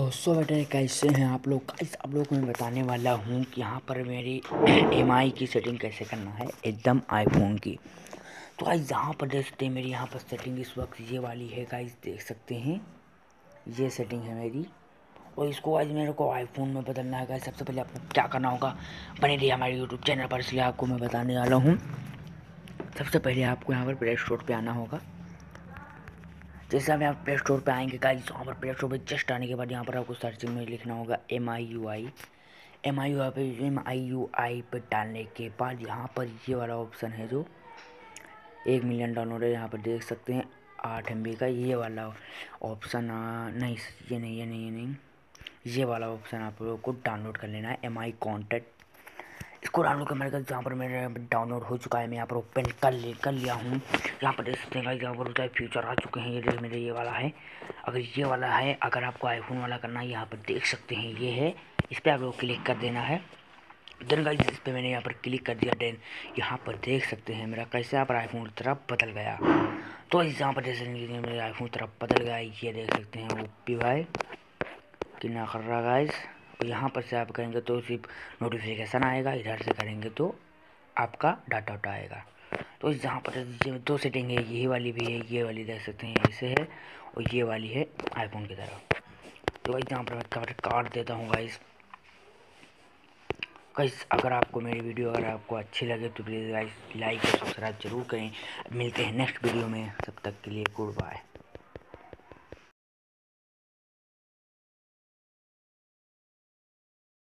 दोस्तों बेटे, कैसे हैं आप लोग? गाइस, आप लोग मैं बताने वाला हूँ कि यहाँ पर मेरी एमआई की सेटिंग कैसे करना है, एकदम आईफोन की। तो गाइस, यहाँ पर देख सकते हैं, मेरी यहाँ पर सेटिंग इस वक्त ये वाली है, गाइस, देख सकते हैं। ये सेटिंग है मेरी। और इसको आज मेरे को आईफोन में बदलना है, गाइस। सबसे पहले आपको क्या करना होगा, बने रहिए हमारे यूट्यूब चैनल पर, इसलिए आपको मैं बताने वाला हूँ। सबसे पहले आपको यहाँ पर प्ले स्टोर पर आना होगा। जैसे हम यहाँ प्ले स्टोर पर आएँगे गाइस वहाँ पर प्ले स्टोर पर जस्ट आने के बाद यहाँ पर आपको सर्चिंग में लिखना होगा M I U I M I U I पर एम आई यू आई पर डालने के बाद यहाँ पर ये वाला ऑप्शन है जो एक मिलियन डाउनलोड है, यहाँ पर देख सकते हैं, आठ एम का ये वाला ऑप्शन नहीं, ये नहीं ये नहीं ये नहीं। ये वाला ऑप्शन आप लोगों को डाउनलोड कर लेना है एम आई कॉन्टेक्ट इसको डाउनलोड कर मेरे जहाँ पर मेरे डाउनलोड हो चुका है, मैं यहाँ पर ओपन कर ले, कर लिया हूँ। यहाँ पर देख सकते हैं यहाँ पर होता है फ्यूचर आ चुके हैं, ये मेरे ये वाला है। अगर ये वाला है, अगर आपको आईफोन वाला करना है, यहाँ पर देख सकते हैं, ये है। इस पर आप लोग क्लिक कर देना है। देन गाइस इस पर मैंने यहाँ पर क्लिक कर दिया देन यहाँ पर देख सकते हैं मेरा कैसे यहाँ पर आईफोन की तरफ़ बदल गया। तो इस यहाँ पर हैं मेरे आईफोन की तरफ़ बदल गया, ये देख सकते हैं, ओपी भाई। कितना कर रहा गाइस यहाँ पर से आप करेंगे तो सिर्फ़ नोटिफिकेशन आएगा, इधर से करेंगे तो आपका डाटा उटा आएगा। तो जहाँ पर दो सेटिंग है यही वाली भी है, ये वाली देख सकते हैं, ऐसे है और ये वाली है आईफोन की तरह। तो भाई जहाँ पर मैं काट देता हूँ गाइस गाइस अगर आपको मेरी वीडियो अगर आपको अच्छी लगे तो प्लीज़ गाइस लाइक और सब्सक्राइब ज़रूर करें। मिलते हैं नेक्स्ट वीडियो में, तब तक के लिए गुड बाय